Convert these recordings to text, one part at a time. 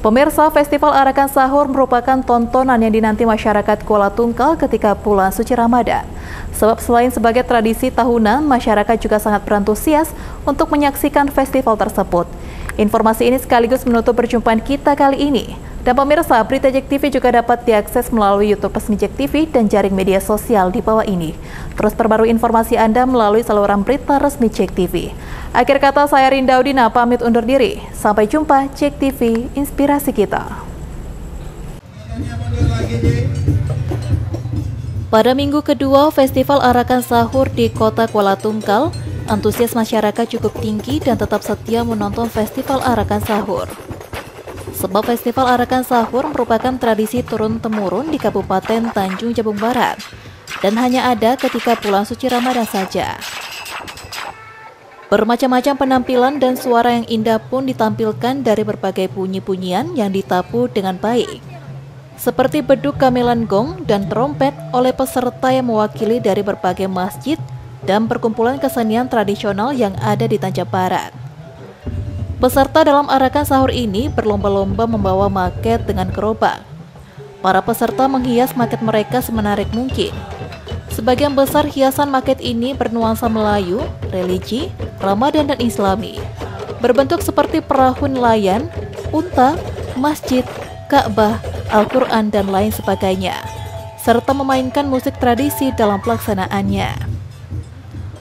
Pemirsa, Festival Arakan Sahur merupakan tontonan yang dinanti masyarakat Kuala Tungkal ketika bulan suci Ramadan. Sebab selain sebagai tradisi tahunan, masyarakat juga sangat berantusias untuk menyaksikan festival tersebut. Informasi ini sekaligus menutup perjumpaan kita kali ini. Dan pemirsa, berita Jack TV juga dapat diakses melalui YouTube resmi Jack TV dan jaring media sosial di bawah ini. Terus perbarui informasi Anda melalui saluran berita resmi Jack TV. Akhir kata saya Rinda Udina pamit undur diri. Sampai jumpa Jack TV, inspirasi kita. Pada minggu kedua Festival Arakan Sahur di Kota Kuala Tungkal, antusias masyarakat cukup tinggi dan tetap setia menonton Festival Arakan Sahur. Sebab Festival Arakan Sahur merupakan tradisi turun-temurun di Kabupaten Tanjung Jabung Barat dan hanya ada ketika bulan suci Ramadan saja. Bermacam-macam penampilan dan suara yang indah pun ditampilkan dari berbagai bunyi-bunyian yang ditapu dengan baik. Seperti beduk gamelan gong dan trompet oleh peserta yang mewakili dari berbagai masjid dan perkumpulan kesenian tradisional yang ada di Tanjung Barat. Peserta dalam arakan sahur ini berlomba-lomba membawa maket dengan gerobak. Para peserta menghias maket mereka semenarik mungkin. Sebagian besar hiasan maket ini bernuansa Melayu, religi, Ramadan dan Islami. Berbentuk seperti perahu nelayan, unta, masjid, Ka'bah, Al-Quran, dan lain sebagainya. Serta memainkan musik tradisi dalam pelaksanaannya.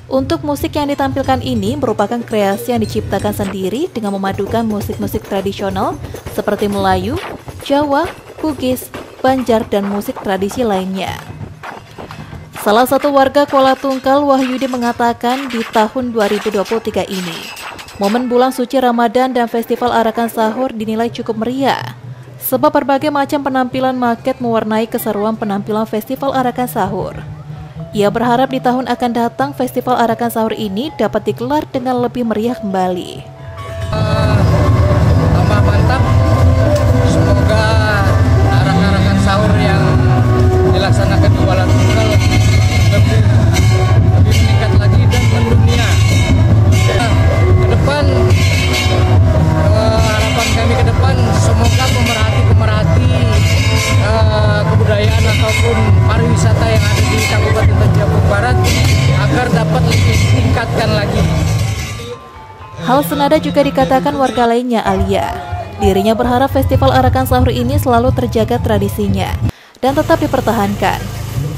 Untuk musik yang ditampilkan ini merupakan kreasi yang diciptakan sendiri dengan memadukan musik-musik tradisional seperti Melayu, Jawa, Bugis, Banjar, dan musik tradisi lainnya. Salah satu warga Kuala Tungkal, Wahyudi mengatakan di tahun 2023 ini, momen bulan suci Ramadan dan Festival Arakan Sahur dinilai cukup meriah. Sebab berbagai macam penampilan maket mewarnai keseruan penampilan Festival Arakan Sahur. Ia berharap di tahun akan datang festival Arakan Sahur ini dapat digelar dengan lebih meriah kembali. Pariwisata yang ada di Kabupaten Tanjung Barat agar dapat lebih tingkatkan lagi. Hal senada juga dikatakan warga lainnya Alia. Dirinya berharap festival Arakan Sahur ini selalu terjaga tradisinya dan tetap dipertahankan.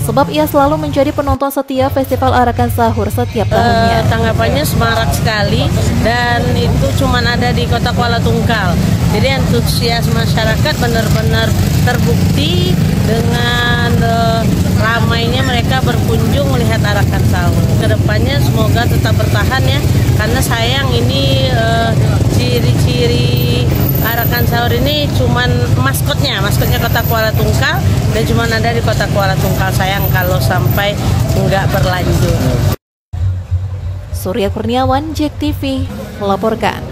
Sebab ia selalu menjadi penonton setia Festival Arakan Sahur setiap eh, tahunnya. Uh, tanggapannya semarak sekali dan itu cuma ada di kota Kuala Tungkal. Jadi antusias masyarakat benar-benar terbukti dengan uh, ramainya mereka berkunjung melihat Arakan Sahur. Ke depannya semoga tetap bertahan ya, karena sayang ini uh, ciri-ciri Arakan Sahur ini cuman maskotnya, maskotnya Kota Kuala Tungkal dan cuma ada di Kota Kuala Tungkal. Sayang kalau sampai nggak berlanjut. Surya Kurniawan, Jack TV, melaporkan.